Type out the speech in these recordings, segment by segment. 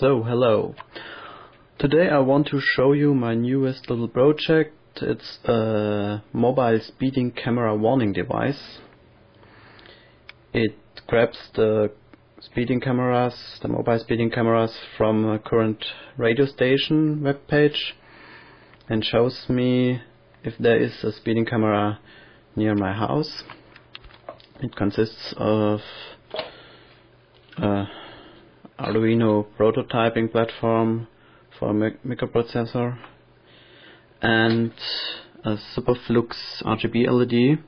So, hello. Today I want to show you my newest little project. It's a mobile speeding camera warning device. It grabs the speeding cameras, the mobile speeding cameras from a current radio station web page and shows me if there is a speeding camera near my house. It consists of a Arduino prototyping platform for a microprocessor and a Superflux RGB LED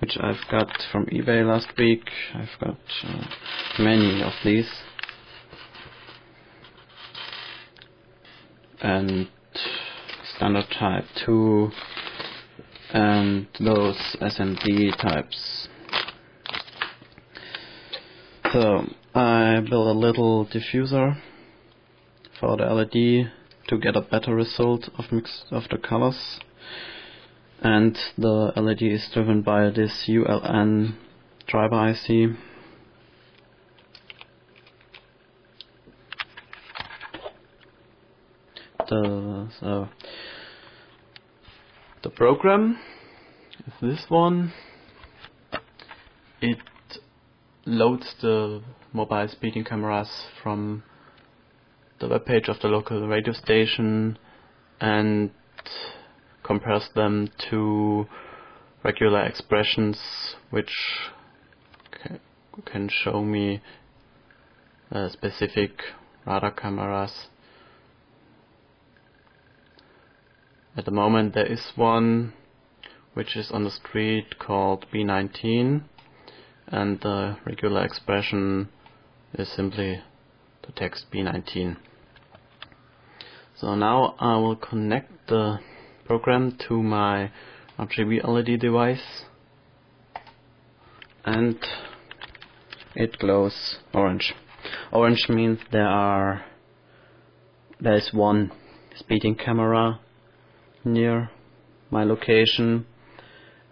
which I've got from eBay last week. I've got uh, many of these and standard type 2 and those SMD types. So I built a little diffuser for the LED to get a better result of mix of the colors. And the LED is driven by this ULN driver IC the so the program is this one. It loads the mobile speeding cameras from the web page of the local radio station and compares them to regular expressions which can show me uh, specific radar cameras. At the moment there is one which is on the street called B19 and the regular expression is simply the text B19. So now I will connect the program to my RGB LED device and it glows orange. Orange means there are there is one speeding camera near my location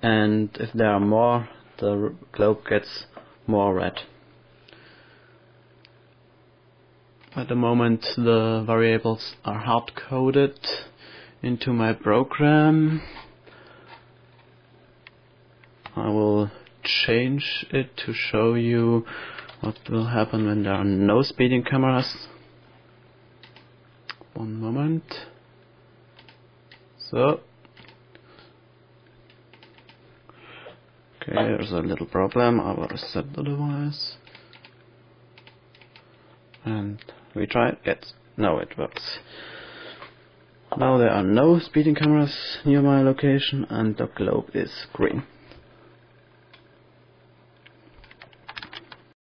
and if there are more the globe gets more red. At the moment the variables are hard coded into my program. I will change it to show you what will happen when there are no speeding cameras. One moment. So Okay, there's a little problem. I will reset the device. And we try it. Yes. No, it works. Now there are no speeding cameras near my location and the globe is green.